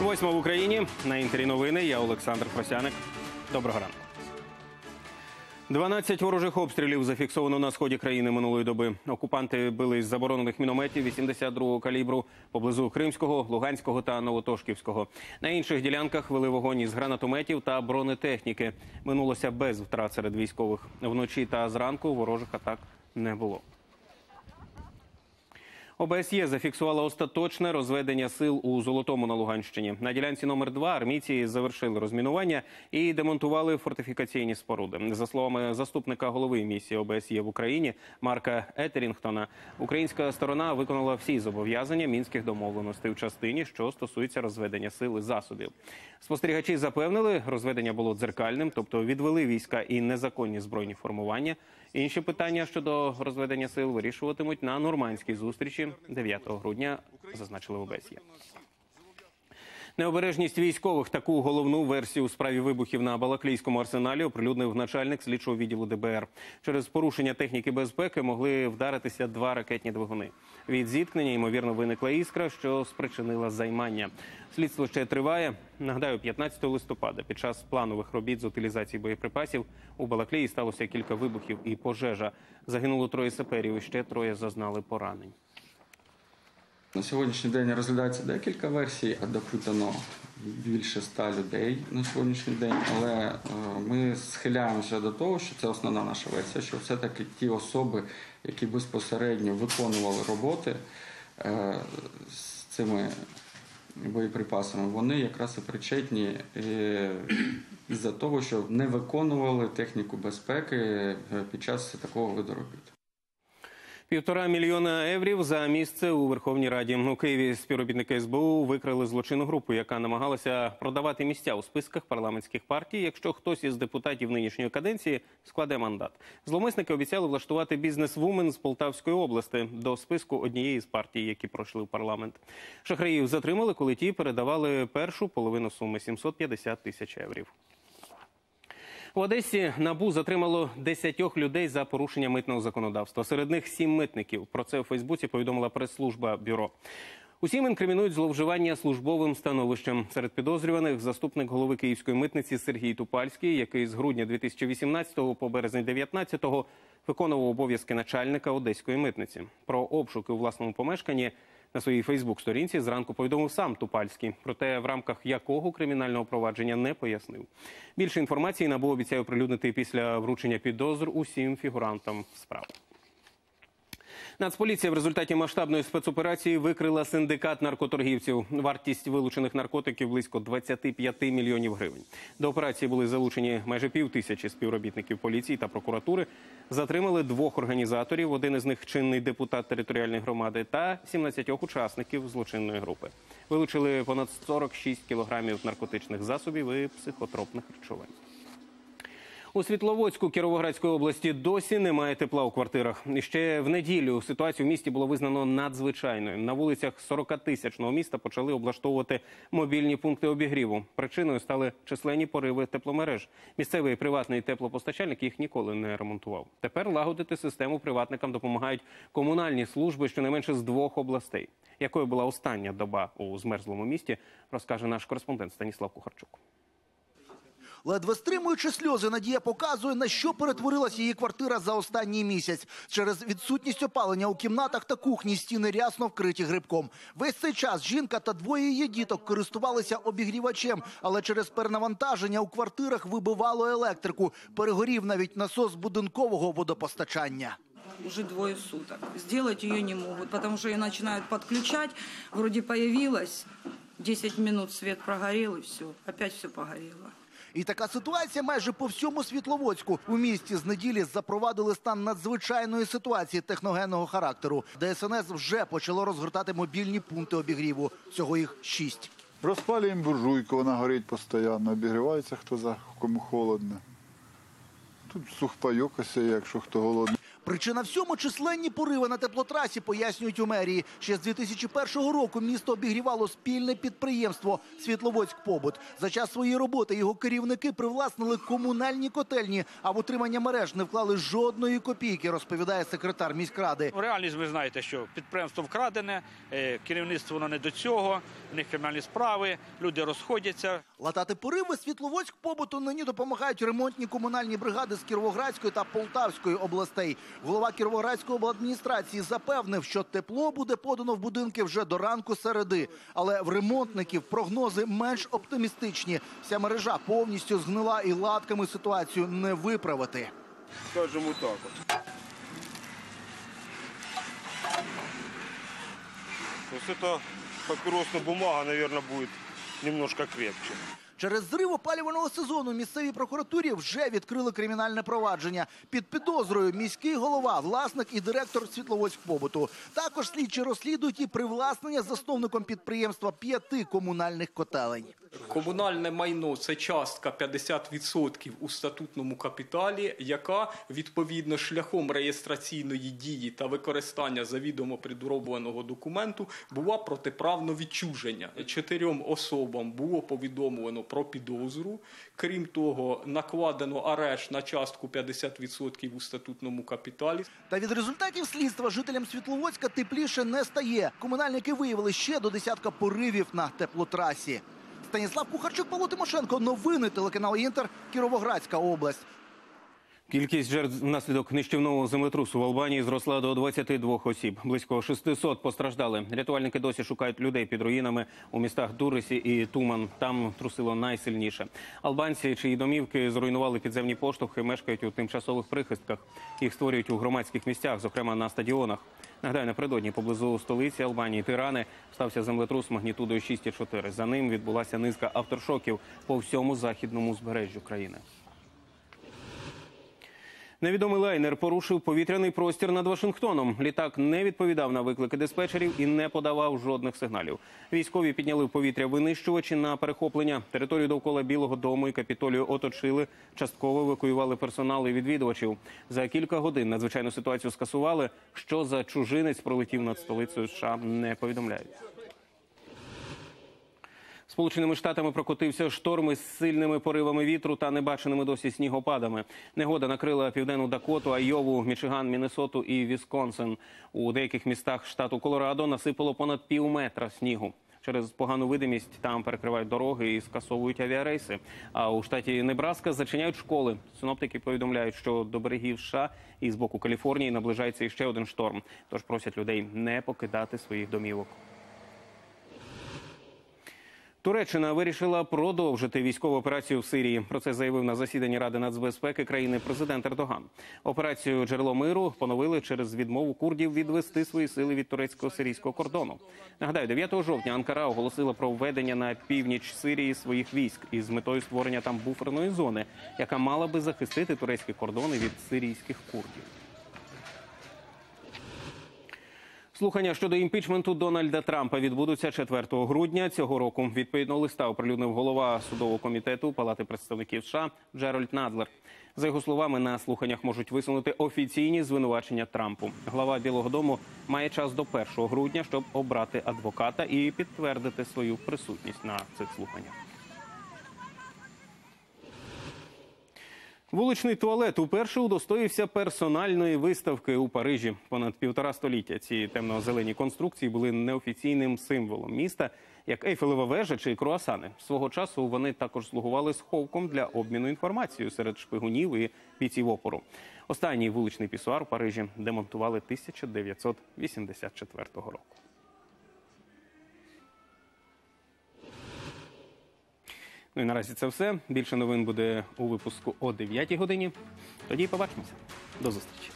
Восьма в Україні на інтері новини. Я Олександр Просяник. Доброго ранку. 12 ворожих обстрілів зафіксовано на сході країни минулої доби. Окупанти били з заборонених мінометів 82-го калібру поблизу Кримського, Луганського та Новотошківського. На інших ділянках вели вогонь із гранатометів та бронетехніки. Минулося без втрат серед військових. Вночі та зранку ворожих атак не було. ОБСЄ зафіксувала остаточне розведення сил у Золотому на Луганщині. На ділянці номер 2 армійці завершили розмінування і демонтували фортифікаційні споруди. За словами заступника голови місії ОБСЄ в Україні Марка Етерінгтона, українська сторона виконала всі зобов'язання мінських домовленостей в частині, що стосується розведення сил і засобів. Спостерігачі запевнили, розведення було дзеркальним, тобто відвели війська і незаконні збройні формування. Інші питання щодо розведення сил вирішуватимуть на нормандській зустрічі 9 грудня, зазначили в ОБСЄ. Необережність військових таку головну версію у справі вибухів на Балаклійському арсеналі оприлюднив начальник слідчого відділу ДБР. Через порушення техніки безпеки могли вдаритися два ракетні двигуни. Від зіткнення ймовірно виникла іскра, що спричинила займання. Слідство ще триває. Нагадаю, 15 листопада під час планових робіт з утилізації боєприпасів у Балаклії сталося кілька вибухів і пожежа. Загинуло троє саперів, і ще троє зазнали поранень. На сьогоднішній день розглядається декілька версій, допитано більше ста людей на сьогоднішній день, але е, ми схиляємося до того, що це основна наша версія, що все-таки ті особи, які безпосередньо виконували роботи е, з цими боєприпасами, вони якраз і причетні е, із-за того, що не виконували техніку безпеки під час такого виду робіт. Півтора мільйона еврів за місце у Верховній Раді у Києві. Співробітники СБУ викрили злочинну групу, яка намагалася продавати місця у списках парламентських партій, якщо хтось із депутатів нинішньої каденції складе мандат. Зломисники обіцяли влаштувати бізнес-вумен з Полтавської області до списку однієї з партій, які пройшли в парламент. Шахраїв затримали, коли ті передавали першу половину суми 750 тисяч еврів. В Одесі набу затримало 10 людей за порушення митного законодавства. Серед них сім митників. Про це у Фейсбуці повідомила прес-служба бюро. Усім інкримінують зловживання службовим становищем. Серед підозрюваних заступник голови київської митниці Сергій Тупальський, який з грудня 2018 по березень 2019 виконував обов'язки начальника одеської митниці. Про обшуки у власному помешканні на своїй Фейсбук-сторінці зранку повідомив сам Тупальський, проте в рамках якого кримінального провадження не пояснив. Більше інформації набу обіцяє оприлюднити після вручення підозр усім фігурантам справи. Нацполіція в результаті масштабної спецоперації викрила синдикат наркоторгівців. Вартість вилучених наркотиків близько 25 мільйонів гривень. До операції були залучені майже пів тисячі співробітників поліції та прокуратури. Затримали двох організаторів. Один із них чинний депутат територіальної громади та 17 учасників злочинної групи. Вилучили понад 46 кілограмів наркотичних засобів і психотропних речовин. У Світловодську Кіровоградської області досі немає тепла у квартирах. І ще в неділю ситуацію в місті було визнано надзвичайною. На вулицях 40-тисячного міста почали облаштовувати мобільні пункти обігріву. Причиною стали численні пориви тепломереж. Місцевий приватний теплопостачальник їх ніколи не ремонтував. Тепер лагодити систему приватникам допомагають комунальні служби щонайменше з двох областей. Якою була остання доба у змерзлому місті, розкаже наш кореспондент Станіслав Кухарчук. Ледве стримуючи сльози, Надія показує, на що перетворилась її квартира за останній місяць. Через відсутність опалення у кімнатах та кухні стіни рясно вкриті грибком. Весь цей час жінка та двоє її діток користувалися обігрівачем, але через перенавантаження у квартирах вибивало електрику. Перегорів навіть насос будинкового водопостачання. уже двое суток. Сделать ее не могут, потому что ее начинают подключать. Вроде появилась, 10 минут свет прогорел и все. Опять все погорело. І така ситуація майже по всьому Світловодську. У місті з неділі запровадили стан надзвичайної ситуації техногенного характеру. ДСНС вже почало розгортати мобільні пункти обігріву. Цього їх шість. Розпалюємо буржуйку, вона горить постійно, обігрівається, хто за кому холодно. Тут сухпайок ось, якщо хто голодний. Причина всьому численні пориви на теплотрасі, пояснюють у мерії. Ще з 2001 року місто обігрівало спільне підприємство Світловодськ Побут. За час своєї роботи його керівники привласнили комунальні котельні, а в утримання мереж не вклали жодної копійки, розповідає секретар міськради. Реальність ви знаєте, що підприємство вкрадене, е, керівництво воно не до цього, в них кримінальні справи, люди розходяться. Латати пориви Світловодськ побуту нині допомагають ремонтні комунальні бригади з Кіровоградської та Полтавської областей. Голова Кіровоградської обладміністрації запевнив, що тепло буде подано в будинки вже до ранку середи. Але в ремонтників прогнози менш оптимістичні. Вся мережа повністю згнила і латками ситуацію не виправити. скажем вот так. То есть это бумага, наверное, будет немножко крепче. Через зрив опалювального сезону місцевій прокуратурі вже відкрили кримінальне провадження. Під підозрою міський голова, власник і директор Світловодськ побуту. Також слідчі розслідують і привласнення засновником підприємства п'яти комунальних котелень. Комунальне майно це частка 50% у статутному капіталі, яка відповідно шляхом реєстраційної дії та використання завідомо підробленого документу була протиправно відчуження. Чотирьом особам було повідомлено про підозру. Крім того, накладено арешт на частку 50% у статутному капіталі. Та від результатів слідства жителям Світловодська тепліше не стає. Комунальники виявили ще до десятка поривів на теплотрасі. Станіслав Кухарчук, Павло Тимошенко. Новини телеканал Інтер. Кіровоградська область. Кількість жертв внаслідок нищівного землетрусу в Албанії зросла до 22 осіб. Близько 600 постраждали. Рятувальники досі шукають людей під руїнами у містах Дурисі і Туман. Там трусило найсильніше. Албанці, чиї домівки зруйнували підземні поштовхи, мешкають у тимчасових прихистках. Їх створюють у громадських місцях, зокрема на стадіонах. Нагадаю, напередодні поблизу столиці Албанії Тирани стався землетрус магнітудою 6,4. За ним відбулася низка авторшоків по всьому західному збережжю країни. Невідомий лайнер порушив повітряний простір над Вашингтоном. Літак не відповідав на виклики диспетчерів і не подавав жодних сигналів. Військові підняли в повітря винищувачі на перехоплення. Територію довкола Білого Дому і Капітолію оточили. Частково евакуювали персонал і відвідувачів. За кілька годин надзвичайну ситуацію скасували. Що за чужинець пролетів над столицею США, не повідомляють. Сполученими Штатами прокотився шторм із сильними поривами вітру та небаченими досі снігопадами. Негода накрила південну Дакоту, Айову, Мічиган, Міннесоту і Вісконсин. У деяких містах штату Колорадо насипало понад пів метра снігу. Через погану видимість там перекривають дороги і скасовують авіарейси. А у штаті Небраска зачиняють школи. Синоптики повідомляють, що до берегів США і з боку Каліфорнії наближається іще один шторм. Тож просять людей не покидати своїх домівок. Туреччина вирішила продовжити військову операцію в Сирії. Про це заявив на засіданні Ради нацбезпеки країни президент Ердоган. Операцію джерело миру поновили через відмову курдів відвести свої сили від турецько-сирійського кордону. Нагадаю, 9 жовтня Анкара оголосила про введення на північ Сирії своїх військ із метою створення там буферної зони, яка мала би захистити турецькі кордони від сирійських курдів. Слухання щодо імпічменту Дональда Трампа відбудуться 4 грудня цього року. Відповідно листа оприлюднив голова судового комітету Палати представників США Джеральд Надлер. За його словами, на слуханнях можуть висунути офіційні звинувачення Трампу. Глава Білого Дому має час до 1 грудня, щоб обрати адвоката і підтвердити свою присутність на цих слуханнях. Вуличний туалет уперше удостоївся персональної виставки у Парижі. Понад півтора століття ці темно-зелені конструкції були неофіційним символом міста, як Ейфелева вежа чи круасани. Свого часу вони також слугували сховком для обміну інформацією серед шпигунів і бійців опору. Останній вуличний пісуар у Парижі демонтували 1984 року. Ну і наразі це все. Більше новин буде у випуску о 9 годині. Тоді побачимося. До зустрічі.